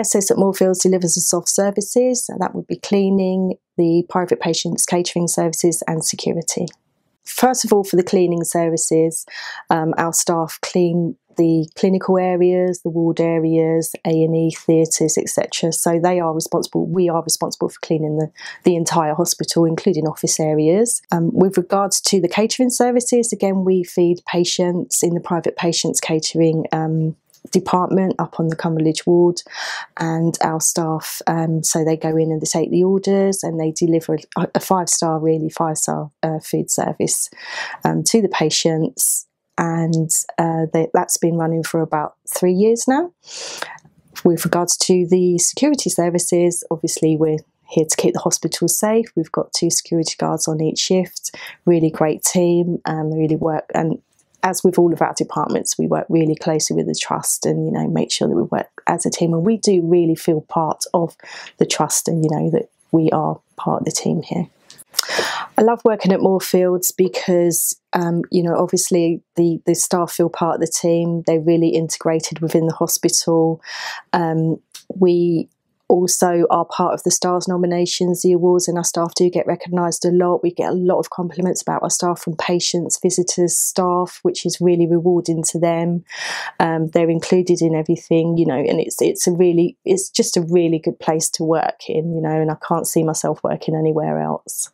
ISS at Moorfields delivers the soft services, that would be cleaning, the private patients catering services, and security. First of all, for the cleaning services, um, our staff clean the clinical areas, the ward areas, A and E theatres, etc. So they are responsible. We are responsible for cleaning the the entire hospital, including office areas. Um, with regards to the catering services, again, we feed patients in the private patients catering. Um, department up on the Cumberledge ward, and our staff. Um, so they go in and they take the orders and they deliver a, a five star, really five star uh, food service um, to the patients and uh, they, that's been running for about three years now. With regards to the security services, obviously we're here to keep the hospital safe. We've got two security guards on each shift. Really great team. Um, really work and as with all of our departments, we work really closely with the trust and you know make sure that we work as a team and we do really feel part of the trust and you know that we are part of the team here. I love working at Moorfields because, um, you know, obviously the, the staff feel part of the team. They're really integrated within the hospital. Um, we also are part of the stars nominations the awards and our staff do get recognised a lot. We get a lot of compliments about our staff from patients visitors staff which is really rewarding to them. Um, they're included in everything you know and it's it's a really it's just a really good place to work in you know and i can't see myself working anywhere else